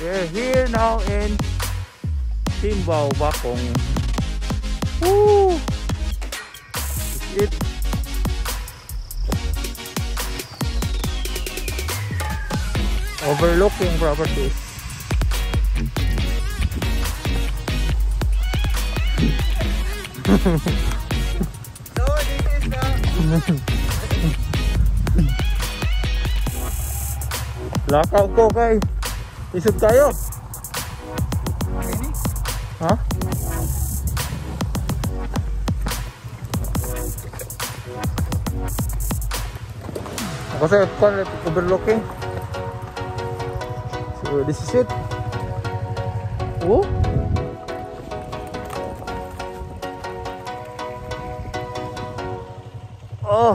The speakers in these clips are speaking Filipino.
We're here now in Timbaw Bakong. Woo! It's it. Overlooking properties. so this is the... Lakaw ko guys. Isut tayo. Ini? Hah? Kasi F1 overlooking. So this is it. Oh. Oh.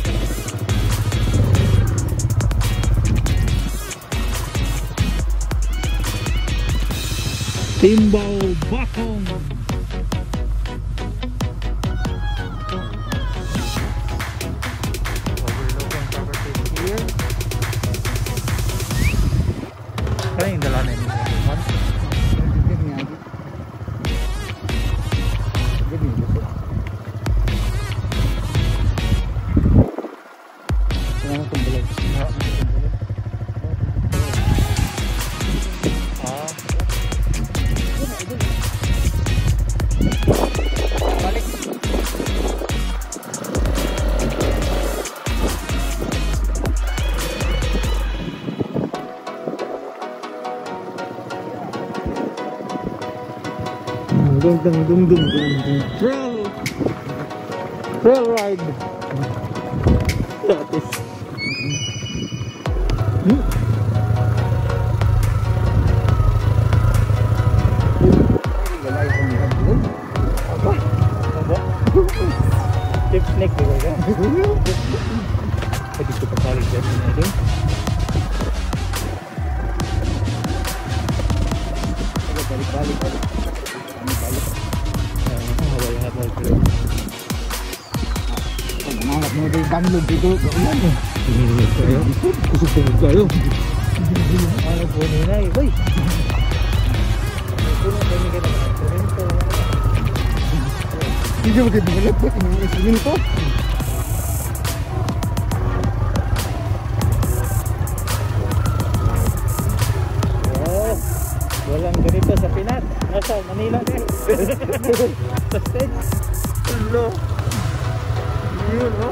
Timbal Bakong. dung dung dung dung dung dung trail trail ride gratis balik hmm. balik balik balik nangarap mo yung download dito gawin mo pinilingin kayo kususunod kayo ano po nila eh boy Hindi mo kayo binalap ba't yung mga siminto? Basta Manila. no. No.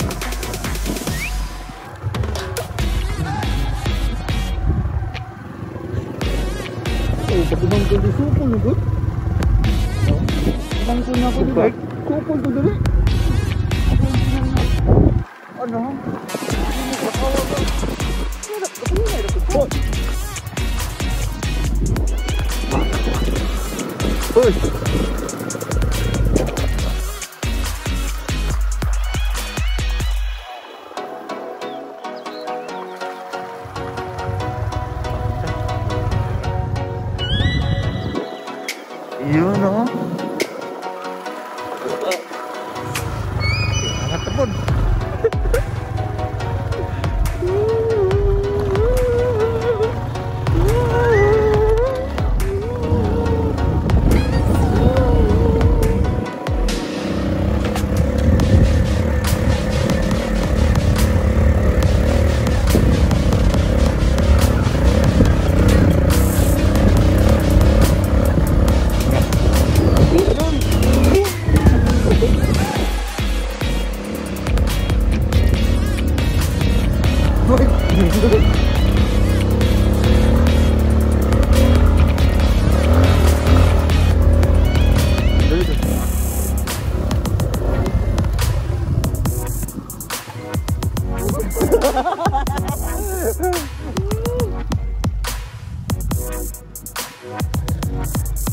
Pagkubang ko di supol na good. Pagkubang ko na ako di good. Supol ko dali. Ano? Ano ka kawa ba? Hirap ka pala, hirap ka you know? Música